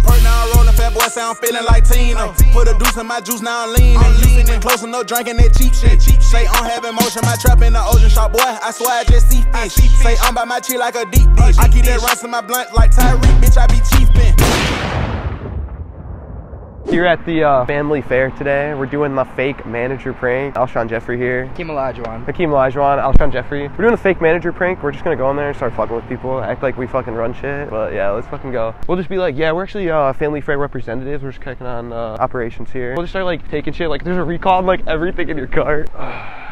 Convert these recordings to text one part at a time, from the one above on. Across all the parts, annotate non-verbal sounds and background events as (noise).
perk, now I'm rolling. Fat boy say I'm feeling like Tina. Put a deuce in my juice, now I'm leaning. Listening close and no drinking that cheap shit. Say I'm having motion, my trap in the ocean shop, boy. I swear I just see fish. Say I'm by my chill like a deep dish. I keep that rice in my blunt like Tyreek, bitch. I be chiefin'. Here at the uh, family fare today, we're doing the fake manager prank. Alshon Jeffery here. Kim Olajuwon. Hakeem Olajuwon, Alshon Jeffery. We're doing a fake manager prank. We're just gonna go in there and start fucking with people, act like we fucking run shit. But yeah, let's fucking go. We'll just be like, yeah, we're actually uh, family fare representatives. We're just checking on uh, operations here. We'll just start like taking shit. Like there's a recall on like everything in your cart. (sighs) (sighs) (sighs)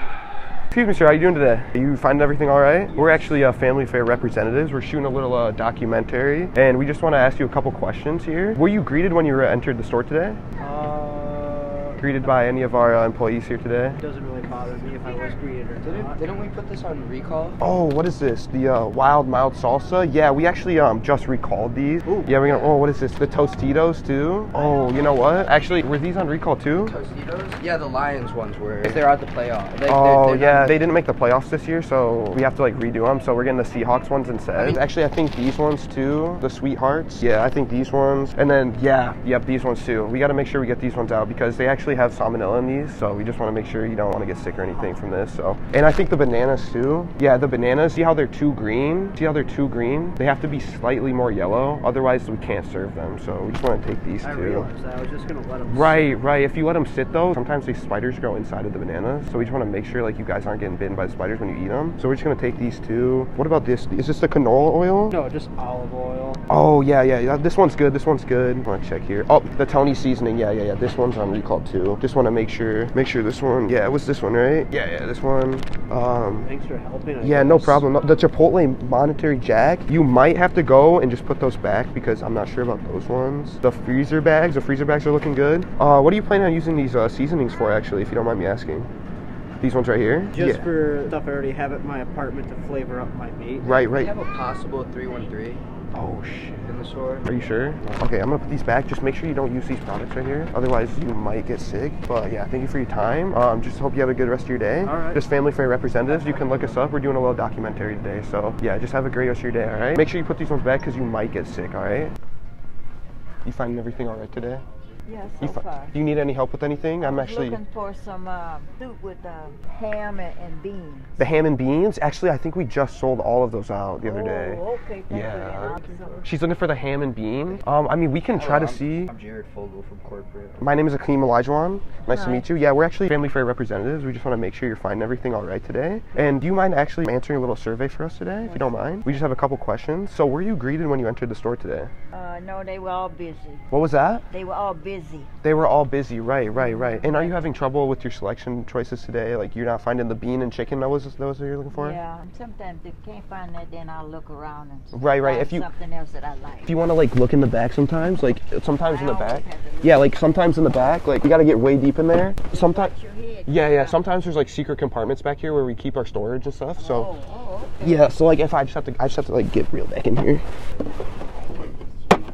Excuse me, sir. How you doing today? Are you finding everything all right? We're actually uh, family fare representatives. We're shooting a little uh, documentary, and we just want to ask you a couple questions here. Were you greeted when you were entered the store today? Uh, Greeted by any of our uh, employees here today? doesn't really bother me if I was greeted or Didn't, not. didn't we put this on recall? Oh, what is this? The uh, wild mild salsa? Yeah, we actually um just recalled these. Ooh. Yeah, we're gonna. Oh, what is this? The Tostitos too? Oh, you know what? Actually, were these on recall too? Tostitos? Yeah, the Lions ones were. If They're at the playoff. They, Oh they're- they're yeah, not- they didn't make the playoffs this year, so we have to like redo them. So we're getting the Seahawks ones instead. Actually, I think these ones too, the Sweethearts. Yeah, I think these ones, and then yeah, yep, these ones too. We got to make sure we get these ones out because they actually have salmonella in these. So we just want to make sure you don't want to get or anything from this. So, and I think the bananas too. Yeah, the bananas. See how they're too green? See how they're too green? They have to be slightly more yellow, otherwise we can't serve them. So we just want to take these I two. realized that. I was just gonna let them. Right, right. If you let them sit though, sometimes these spiders grow inside of the bananas. So we just want to make sure like you guys aren't getting bitten by the spiders when you eat them. So we're just gonna take these two. What about this? Is this the canola oil? No, just olive oil. Oh yeah, yeah, yeah. This one's good. This one's good. I want to check here. Oh, the Tony seasoning. Yeah, yeah, yeah. This one's on recall too. Just want to make sure, make sure this one. Yeah, it was this one, right? Yeah, yeah, this one. Um, Thanks for helping. I yeah, no problem. The Chipotle Monterey jack, you might have to go and just put those back because I'm not sure about those ones. The freezer bags, the freezer bags are looking good. Uh, what are you planning on using these uh, seasonings for, actually, if you don't mind me asking? These ones right here? Just yeah. for stuff I already have at my apartment to flavor up my meat. Right, We right. have a possible 313 Oh, shit. in the store. Are you sure? Okay, I'm gonna put these back. Just make sure you don't use these products right here. Otherwise, you might get sick. But yeah, thank you for your time. Um, just hope you have a good rest of your day. All right. Just Family Fare representatives, you can look us up. We're doing a little documentary today. So yeah, just have a great rest of your day, all right? Make sure you put these ones back because you might get sick, all right? You finding everything all right today? Yeah, so fi- far. do you need any help with anything? I'm actually looking for some uh, soup with uh, ham and, and beans. the ham and beans. Actually, I think we just sold all of those out the other day. Oh, okay, thank Yeah. you. She's looking for the ham and bean. Um, I mean, we can try to I'm- see. I'm Jared Fogle from corporate. My name is Akeem Olajuwon. Nice to meet you. Yeah, we're actually Family Fare representatives. We just want to make sure you're finding everything all right today. And do you mind actually answering a little survey for us today, if you don't mind? We just have a couple questions. So, were you greeted when you entered the store today? Uh, no, they were all busy. What was that? They were all busy. They were all busy. Right, right, right. And are you having trouble with your selection choices today? Like, you're not finding the bean and chicken that was those that you're looking for? Yeah. Sometimes if can't find that, then I'll look around and Right, right. If you- something else that I like. If you want to like look in the back sometimes, like sometimes in the back, have to look. yeah, like sometimes in the back, like you got to get way deep in there. Sometimes, yeah, yeah. Sometimes there's like secret compartments back here where we keep our storage and stuff. So. Oh, oh, okay. Yeah, so like if I just have to, I just have to like get real back in here.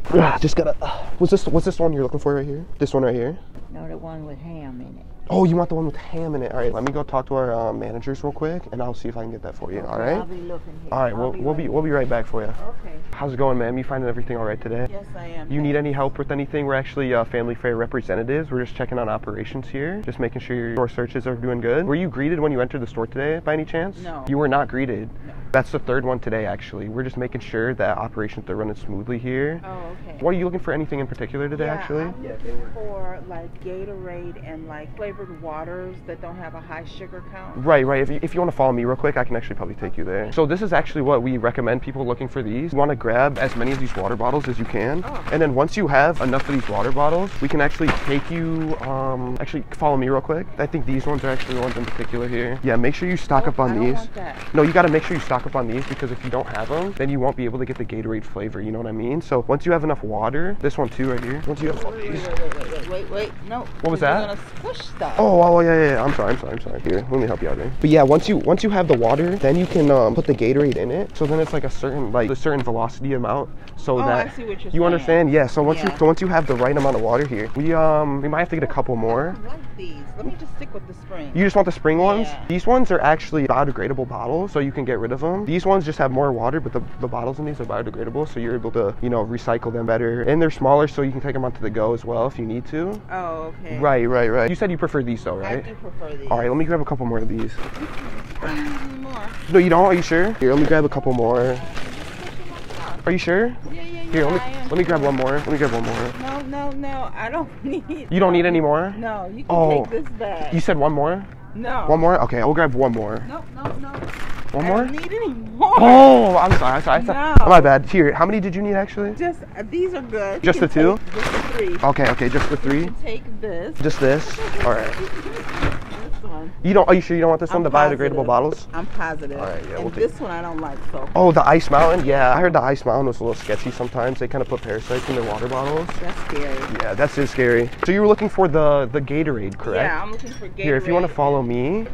(sighs) Just gotta. Uh, was this was this one you're looking for right here? This one right here? No, the one with ham in it. Oh, you want the one with ham in it? All right, let me go talk to our uh, managers real quick, and I'll see if I can get that for you. All I'll be looking here. All right, we'll we'll be right we'll be right back for you. Okay. How's it going, ma'am? You finding everything all right today? Yes, I am. You need any help with anything? We're actually uh, Family Fare representatives. We're just checking on operations here, just making sure your store searches are doing good. Were you greeted when you entered the store today, by any chance? No. You were not greeted. No. That's the third one today, actually. We're just making sure that operations are running smoothly here. Oh, okay. What are you looking for? Anything in particular today, yeah, actually? I'm looking for like Gatorade and like flavored waters that don't have a high sugar count. Right, right. If you, if you want to follow me real quick, I can actually probably take you there. So this is actually what we recommend people looking for these. You want to grab as many of these water bottles as you can, and then once you have enough of these water bottles, we can actually take you. Um, actually, follow me real quick. I think these ones are actually the ones in particular here. Yeah, make sure you stock up on these. that. No, you got to make sure you stock up on these because if you don't have them, then you won't be able to get the Gatorade flavor. You know what I mean? So once you have enough water, this one too right here. Once you have Wait, wait, wait, wait, wait, wait, no. What was You're that? gonna squish stuff. stuff. Oh, oh, yeah, yeah, yeah. I'm sorry, I'm sorry, I'm sorry. Here, let me help you out here. But yeah, once you once you have the water, then you can um, put the Gatorade in it. So then it's like a certain like a certain velocity amount. So Oh, that I see what you're you saying. understand? Yeah. So once you so once you have the right amount of water here, we um we might have to get a couple more. I like these. Let me just stick with the spring. You just want the spring ones? Yeah. These ones are actually biodegradable bottles, so you can get rid of them. These ones just have more water, but the, the bottles in these are biodegradable, so you're able to, you know, recycle them better. And they're smaller, so you can take them onto the go as well if you need to. oh, okay. Right, right, right. You said you prefer these though, I right? do prefer these. All right, let me grab a couple more of these. I any more. No, you don't? Are you sure? Here, let me grab a couple more. Are you sure? Yeah, yeah, yeah. Here, let me let me grab one more. Let me grab one more. No, no, no. I don't (laughs) need. You don't need any more? No, you can Oh. take this back. You said one more? no. One more? Okay, I'll grab one more. No, no, no. One I more? don't need any more. Oh, I'm sorry. I'm sorry. I No. My bad. Here, how many did you need actually? Just uh, these are good. Just the two? Just the three. Okay, okay, just the three. Take this. Just this. (laughs) All right. This one. You don't? Are you sure you don't want this one? I'm The biodegradable bottles? I'm positive. All right, yeah, and we'll take- this one I don't like so. Oh, the Ice Mountain. Yeah, I heard the Ice Mountain was a little sketchy sometimes. They kind of put parasites in their water bottles. That's scary. Yeah, that's is scary. So you were looking for the the Gatorade, correct? Yeah, I'm looking for Gatorade. Here, if you want to follow me.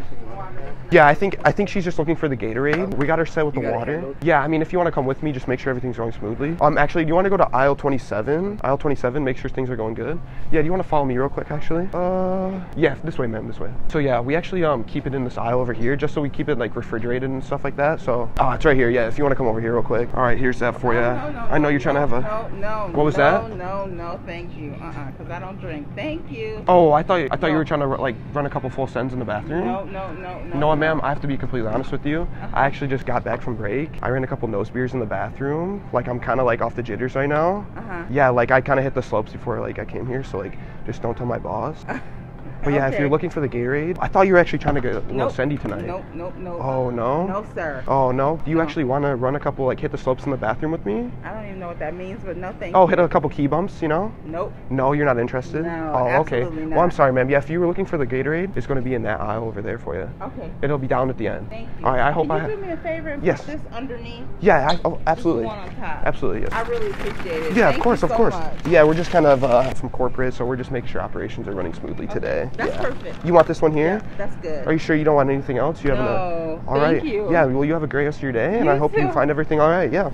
Yeah, I think I think she's just looking for the Gatorade. We got her set with the got it water. handled? Yeah, I mean, if you want to come with me, just make sure everything's going smoothly. Um, actually, do you want to go to aisle 27? Aisle 27, make sure things are going good. Yeah, do you want to follow me real quick, actually? Uh, yeah, this way, ma'am, this way. So yeah, we actually um keep it in this aisle over here, just so we keep it like refrigerated and stuff like that. So, oh, it's right here. Yeah, if you want to come over here real quick. All right, here's that for you. No, no, I know no, you're trying to have a. No, no. What was no, that? No, no, thank you. Uh, uh because I don't drink. Thank you. Oh, I thought I thought you were trying to like run a couple full sends in the bathroom. No, no, no, no. No, ma'am, I have to be completely honest with you. I actually just got back from break. I ran a couple nose beers in the bathroom. Like I'm kind of like off the jitters right now. Uh-huh. Yeah, like I kind of hit the slopes before like I came here, so like just don't tell my boss. (laughs) But yeah, if you're looking for the Gatorade, I thought you were actually trying to get a little Nope. sendy tonight. Nope, nope, nope. Oh no. No, sir. Oh no. Do you No. actually want to run a couple like hit the slopes in the bathroom with me? I don't even know what that means, but no, thank Oh, you. hit a couple key bumps, you know? Nope. No, you're not interested. No, oh, okay. absolutely Well, I'm sorry, ma'am. Yeah, if you were looking for the Gatorade, it's going to be in that aisle over there for you. Okay. It'll be down at the end. Thank you. All right. I hope Can I. you do me a favor and Yes. put this underneath? Yeah, I, oh, absolutely. This one on top. Absolutely, yes. I really appreciate it. Yeah, Thank of course, you of course. much. Yeah, we're just kind of uh, from corporate, so we're just making sure operations are running smoothly today. That's yeah. perfect. You want this one here? That's good. Are you sure you don't want anything else? You have No, All right. thank you. Yeah. Well, you have a great rest of your day, and You I hope you find everything all right. Yeah.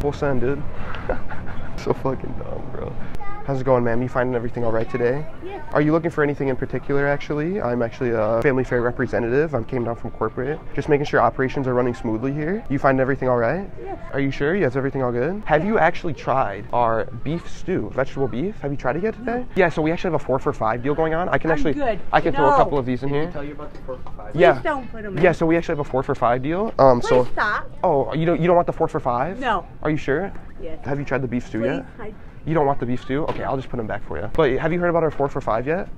Full send, dude. (laughs) so fucking dumb, bro. How's it going, ma'am? You finding everything all right today? Yeah. Are you looking for anything in particular, actually? I'm actually a family fare representative. I came down from corporate. Just making sure operations are running smoothly here. You find everything all right? Yes. Are you sure? Yes, everything all good? Have you actually tried our beef stew, vegetable beef? Have you tried it yet today? Yeah, so we actually have a four for five deal going on. I can I'm actually, good. I can throw a couple of these in here. Tell you about the four for five. Yeah. Please don't put them in. Yeah, so we actually have a four for five deal. Um, so. Please stop. Oh, you don't you don't want the four for five? No. Are you sure? Yes. Have you tried the beef stew Please. yet? I, You don't want the beef stew? Okay, I'll just put them back for you. But have you heard about our four for five yet?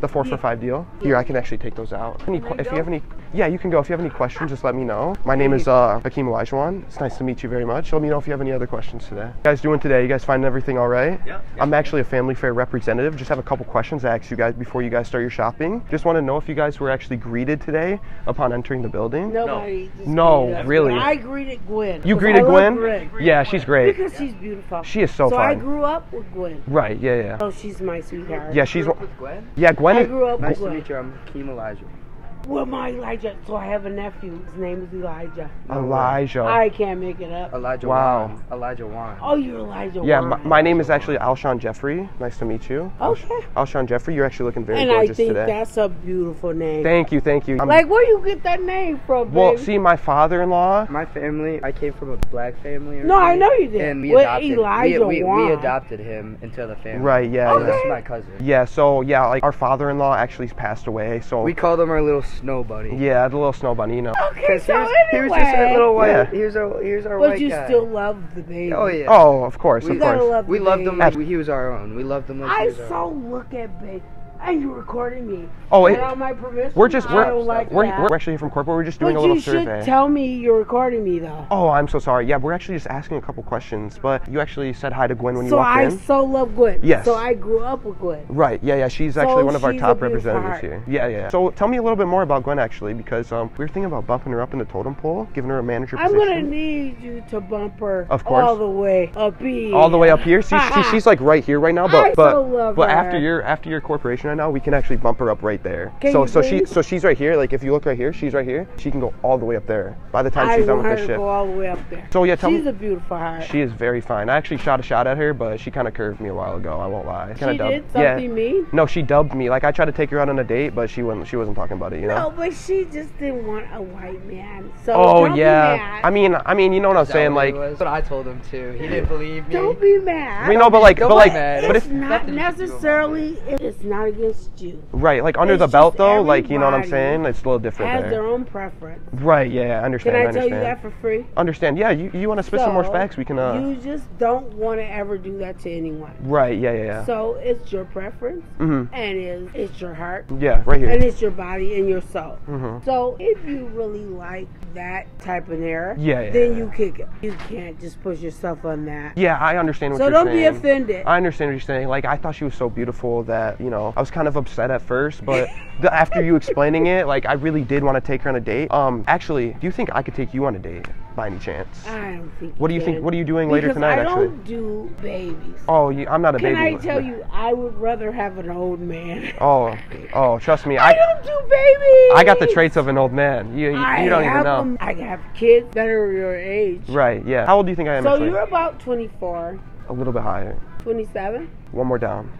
The four for five deal? Here, I can actually take those out. Any, que- Can I if you have any, yeah, you can go. If you have any questions, just let me know. My name is uh, Hakeem Elijahwan. It's nice to meet you very much. Let me know if you have any other questions today. You guys doing today? You guys finding everything all right? Yeah. I'm actually a family fare representative. Just have a couple questions to ask you guys before you guys start your shopping. Just want to know if you guys were actually greeted today upon entering the building. Nobody. just No, really? I greeted Gwen. You greeted Gwen? Gwen. Yeah, she's great. Because she's beautiful. She is so So I grew up with Gwen. Right, yeah, yeah. Oh, she's my sweetheart. Yeah, she's Grew with Gwen. Yeah, Gwen. I grew up Nice with to meet you. I'm Keem Elijah. Well, my Elijah. So I have a nephew. His name is Elijah. Elijah. I can't make it up. Elijah Wow. Wan. Elijah Wan. Oh, you're Elijah. Yeah, Wan. my, my name is actually Alshon Jeffery. Nice to meet you. Okay. Alshon Jeffery, you're actually looking very And I think today. that's a beautiful name. Thank you, thank you. I'm- like, where you get that name from, well, baby? see, my father-in-law. My family, I came from a black family. No, I know you did. And we With adopted. Elijah we, we, Wan. we adopted him into the family. Right, yeah, Okay. yeah. This is my cousin. Yeah, so yeah, like our father-in-law actually passed away. So We called him our little snow buddy. yeah, the little snow bunny, you know. Okay, Because so here's, here's anyway. just our little white. Yeah. Here's our here's our But white you guy. still love the baby. Oh yeah. Oh, of course, We of gotta course. love We the loved him baby. like he was our own. We loved him like he I was our so own. look at baby. And you're recording me. Oh, it- Without my permission. We're just we're, like we're, we're, actually here from corporate. We're just doing but a little you should survey. tell me you're recording me though. oh, I'm so sorry. Yeah, we're actually just asking a couple questions, but you actually said hi to Gwen when you so walked I in. so I so love Gwen. Yes. So I grew up with Gwen. Right. Yeah, yeah. She's actually one of our top representatives here. Yeah, yeah. So tell me a little bit more about Gwen actually, because um, we were thinking about bumping her up in the totem pole, giving her a manager I'm position. gonna need you to bump her Of course. all the way up here. all the way up here. See, (laughs) she's like right here right now, but I but so love but her. after your after your corporation right now, we can actually bump her up right there. Can so you so she so she's right here. Like if you look right here, she's right here. She can go all the way up there by the time I she's done want with her this to shift. go all the way up there. So yeah, tell she's me. a beautiful heart. She is very fine. I actually shot a shot at her, but she kind of curved me a while ago. I won't lie. Kinda She dubbed- did something yeah. mean? No, she dubbed me. Like I tried to take her out on a date, but she wasn't. She wasn't talking about it. You know. No, but she just didn't want a white man. So Oh don't Be yeah. mad. I mean, I mean, you know what I'm saying? Like, it was? That's what I told him too. He didn't believe me. don't be mad. we know, but like, Don't but like, mad. but it's not nothing you can do about necessarily. It's not against you. right, like under It's the belt though, like you know what I'm saying? It's a little different Has there. their own preference. Right. Yeah. I understand. Can I, I tell you that for free? Understand? Yeah. You, you want to spit some more facts? We can. uh You just don't want to ever do that to anyone. Right. Yeah. Yeah. Yeah. So it's your preference, mm-hmm. and it's, it's your heart, Yeah. Right here. and it's your body and your soul. Mhm. So if you really like that type of air, Yeah, yeah, then yeah. you kick it. You can't just push yourself on that. Yeah, I understand what So you're don't be offended. I understand what you're saying. Like, I thought she was so beautiful that, you know, I was kind of upset at first, but (laughs) the, after you explaining it, like, I really did want to take her on a date. Um, actually, do you think I could take you on a date by any chance? I don't think. What do you think- what are you doing later Because tonight, I actually? don't do babies. Oh, you, I'm not a Can baby. I tell you, I would rather have an old man. (laughs) Oh, oh, trust me, I I, don't do babies. I got the traits of an old man. You, you, I you don't even have know. them- I have kids that are your age. Right? Yeah. How old do you think I am? So actually? you're about 24, a little bit higher. 27. One more down.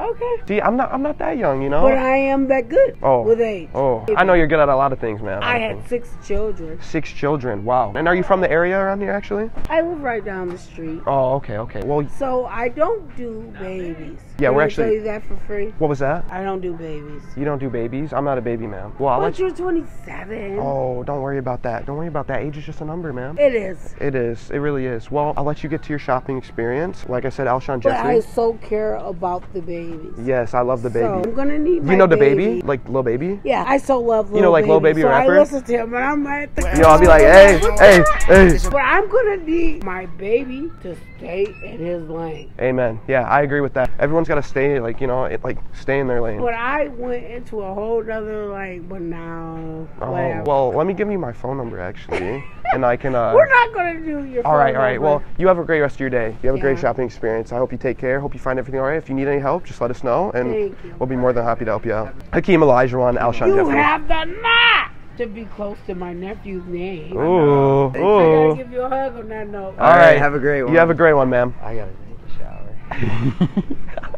Okay. See, I'm not. I'm not that young, you know. But I am that good oh. with age. Oh, I know you're good at a lot of things, man. a I had six children. Six children. Wow. And are you from the area around here, actually? I live right down the street. Oh, okay, okay. Well, So I don't do babies. Yeah, we're I actually- that for free. what was that? I don't do babies. You don't do babies? I'm not a baby, man. Well, I'll But let you. you're 27. Oh, don't worry about that. Don't worry about that. Age is just a number, man. It is. It is. It really is. Well, I'll let you get to your shopping experience. Like I said, Alshon Jeffery. But I so care about the babies. Yes, I love the baby. So I'm gonna need. You know the baby? Like little Baby? Yeah, I so love Lil You know, like little Baby so rapper? I listen to him, and I'm like, You know, I'll be like, hey, hey, hey. But I'm gonna need my baby to stay in his lane. Amen. Yeah, I agree with that. Everyone's got to stay, like, you know, it, like, stay in their lane. But I went into a whole other like, but now, Oh, well, let me give you my phone number, actually. (laughs) and I can, uh. We're not gonna do your. All right, phone all right. number. Well, you have a great rest of your day. You have a great shopping experience. I hope you take care. Hope you find everything all right. If you need any help, just let us know, and you. we'll be more than happy to help you out. Hakeem Elijah, Alshon you Jeffery. have the knack to be close to my nephew's name. Ooh, I gotta give you a hug on that note. All right, have a great one. You have a great one, ma'am. I gotta take a shower. (laughs) (laughs)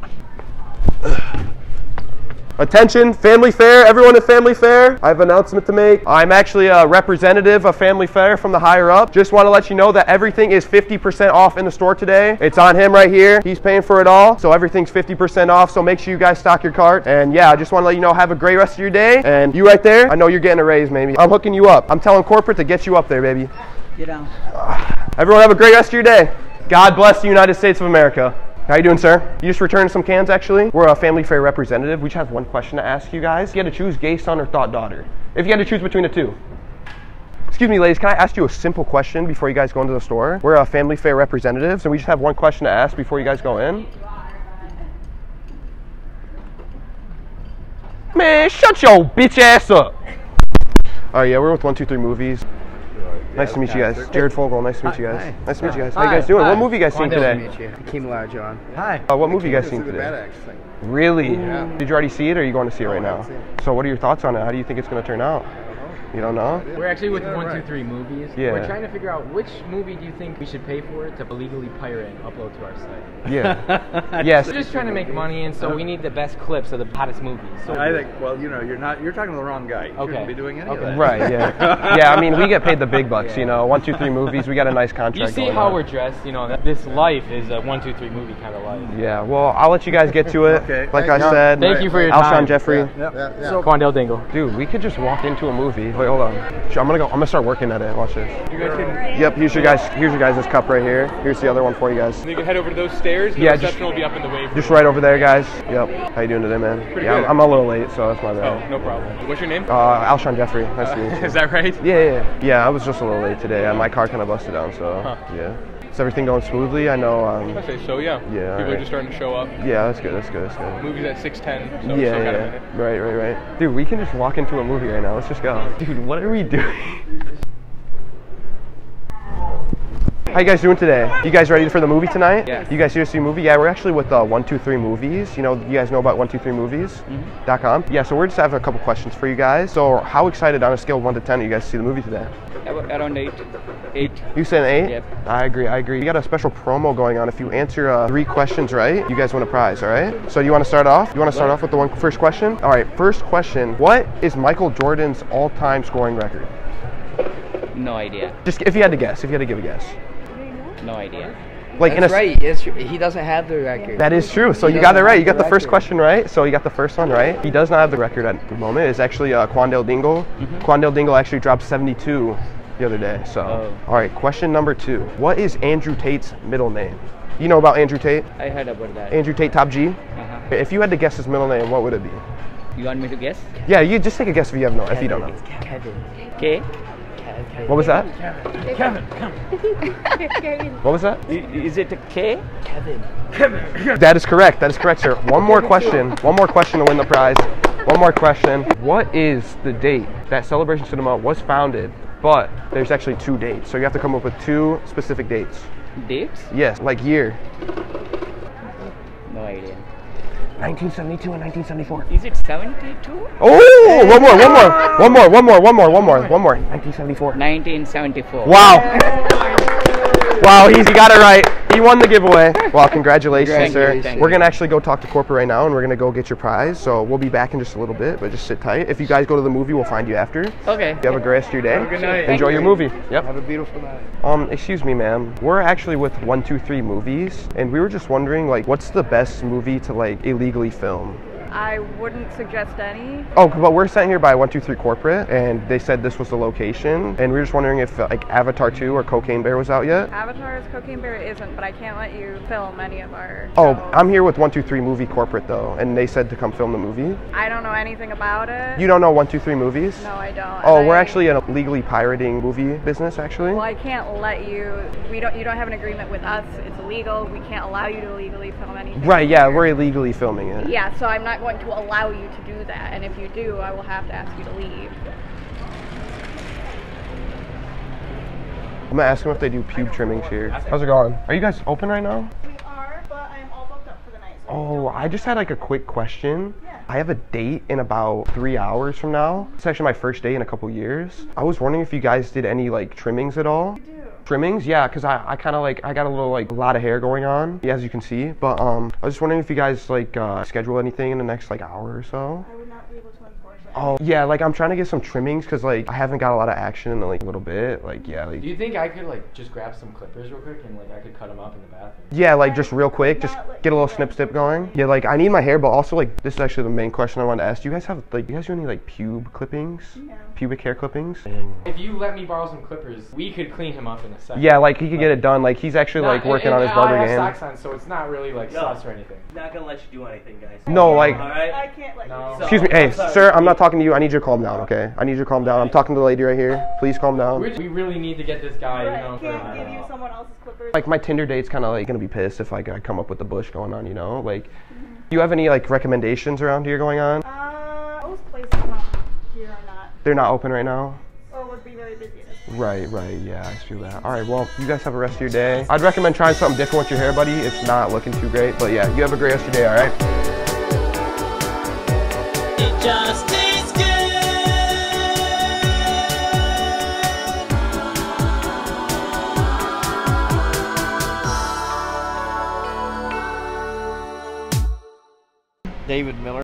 Attention, Family Fare, everyone at Family Fare. I have an announcement to make. I'm actually a representative of Family Fare from the higher up. Just want to let you know that everything is 50% off in the store today. It's on him right here. He's paying for it all. So everything's 50% off. So make sure you guys stock your cart. And yeah, I just want to let you know, have a great rest of your day. And you right there, I know you're getting a raise, maybe. I'm hooking you up. I'm telling corporate to get you up there, baby. Get down. Everyone have a great rest of your day. God bless the United States of America. How you doing, sir? You just returned some cans, actually. We're a family fare representative. We just have one question to ask you guys. If you had to choose gay son or thought daughter, if you had to choose between the two. Excuse me, ladies, can I ask you a simple question before you guys go into the store? We're a family fare representatives, and we just have one question to ask before you guys go in. Man, shut your bitch ass up. All right, yeah, we're with 123 Movies. Nice to meet you guys. Jared Fogle, nice to meet you guys. Nice to meet you guys. How you guys doing? What movie you guys seen today? Nice to meet you. Hakeem Elijah. Hi. Uh, what movie you guys seen today? Really? Did you already see it, or are you going to see it right now? So, what are your thoughts on it? How do you think it's going to turn out? You don't know? We're actually with one, two, three movies. Yeah. We're trying to figure out which movie do you think we should pay for to illegally pirate and upload to our site. Yeah. (laughs) yes. We're just trying to make money, and so we need the best clips of the hottest movies. So I think, well, you know, you're not, you're talking to the wrong guy. You Okay. shouldn't be doing any Okay. of that. Right. Yeah. (laughs) Yeah. I mean, we get paid the big bucks. You know, one, two, three movies. We got a nice contract. you see going how on. we're dressed. You know, this life is a one, two, three movie kind of life. Yeah. Well, I'll let you guys get to it. Okay. Like Thank I you. said. Thank you for your Alshon time. Jeffery. Yep. Quandale Dingle. Dude, we could just walk into a movie. Wait, hold on. I'm gonna go. I'm gonna start working at it. Watch this. You guys can, Yep. Here's your guys. Here's your guys' This cup right here. Here's the other one for you guys. you can head over to those stairs. The Yeah, reception just- will be up in the way. Just right over there, guys. Yep. How you doing today, man? Pretty yeah, good. I'm, I'm a little late, so that's my bad. Oh, no problem. What's your name? Uh, Alshon Jeffery. Nice to meet (laughs) you. Is that right? Yeah, yeah, yeah. Yeah, I was just a little late today. Uh, My car kind of busted down, so Huh. yeah. Is everything going smoothly? I know. Um, I say so. Yeah. Yeah, People are just starting to show up. yeah, that's good. That's good. That's good. Movies at 6:10. So yeah, still got a yeah. minute. Right, right, right. Dude, we can just walk into a movie right now. Let's just go. Dude, what are we doing? (laughs) How you guys doing today? You guys ready for the movie tonight? Yeah. You guys here to see a movie? Yeah, we're actually with uh, 123 Movies. You know, you guys know about 123movies.com? Yeah, so we're just having a couple questions for you guys. So, how excited on a scale of 1 to 10 are you guys to see the movie today? Around eight. Eight. You said 8? Yep. I agree, I agree. We got a special promo going on. If you answer uh, three questions right, you guys win a prize, all right? So, you want to start off? You want to start off with the one first question? All right, first question. What is Michael Jordan's all time scoring record? No idea. Just if you had to guess, if you had to give a guess. No idea. Like in a That's right. It's, he doesn't have the record. That is true. So He you got it right. You got the the first question right. So you got the first one right. He does not have the record at the moment. It's actually uh, Quandale Dingle. Mm-hmm. Quandale Dingle actually dropped 72 the other day. So, Oh. all right. Question number two. What is Andrew Tate's middle name? You know about Andrew Tate? I heard about that. Andrew Tate, top G. Uh-huh. If you had to guess his middle name, what would it be? You want me to guess? Yeah, you just take a guess if you have no, if you don't know. K. What was that? Kevin. Kevin. Kevin. (laughs) What was that? Is it a K? Kevin. Kevin. That is correct. That is correct, sir. One more question. One more question to win the prize. One more question. What is the date that Celebration Cinema was founded? But there's actually two dates, so you have to come up with two specific dates. Dates? Yes, like year. No idea. 1972 and 1974. Is it 72? Oh, one more, one more, one more, one more, one more, one more, one more. 1974. 1974. Wow. (laughs) Wow, he's, he got it right. He won the giveaway. Well, congratulations, sir. thank We're gonna actually go talk to corporate right now, and we're gonna go get your prize. So we'll be back in just a little bit, but just sit tight. If you guys go to the movie, we'll find you after. Okay. You have a great rest of your day. good night. Enjoy your movie. Yep. Have a beautiful night. Um, excuse me, ma'am. We're actually with 123 Movies, and we were just wondering, like, what's the best movie to like illegally film? I wouldn't suggest any. Oh, but we're sent here by 123 Corporate, and they said this was the location, and we are just wondering if like Avatar 2 or Cocaine Bear was out yet. Avatar's Cocaine Bear isn't, but I can't let you film any of our. Oh, shows. I'm here with 123 Movie Corporate though, and they said to come film the movie. I don't know anything about it. You don't know 123 Movies? No, I don't. Oh, and we're I- actually a legally pirating movie business, actually. Well, I can't let you. We don't. You don't have an agreement with us. It's illegal. We can't allow you to legally film anything. Right, yeah, here. we're illegally filming it. Yeah, so I'm not going to allow you to do that. And if you do, I will have to ask you to leave. I'm gonna ask them if they do pube trimmings here. How's it going? Are you guys open right now? We are, but I'm all booked up for the night. Oh, I just had like a quick question. I have a date in about three hours from now. It's actually my first day in a couple years. I was wondering if you guys did any like trimmings at all. Trimmings, yeah, because I, I kind of like I got a little like a lot of hair going on, as you can see. But um, I was just wondering if you guys like uh, schedule anything in the next like hour or so. I would not be able to unfortunately. Oh yeah, like I'm trying to get some trimmings because like I haven't got a lot of action in like a little bit. Like yeah, like Do you think I could like just grab some clippers real quick and like I could cut them up in the bathroom? Yeah, like just real quick, just get a little snip snip going. Yeah, like I need my hair, but also like this is actually the main question I wanted to ask. Do you guys have like, do you guys do any like pube clippings? Pubic hair clippings? If you let me borrow some clippers, we could clean him up in a second. Yeah, like he could get it done. Like he's actually like working and- on his and I barber have game. socks on, so it's not really like sus or anything. Not gonna let you do anything, guys. No, like- All right. I can't let No. you. Excuse me, hey, sir, I'm not talking to you. I need you to calm down, okay? I need you to calm down. I'm talking to the lady right here. Please calm down. We're- really need to get this guy, you know. I can't give you someone else's clippers. Like my Tinder date's kind of like gonna be pissed if like I come up with the bush going on, you know? Like, do you have any like recommendations around here going on? Uh, those places around here are not. They're not open right now. Or would be very busy. at this point. Right, right, yeah, I feel that. All right, well, you guys have a rest of your day. I'd recommend trying something different with your hair, buddy. It's not looking too great, but yeah, you have a great rest of your day, all right? David Miller.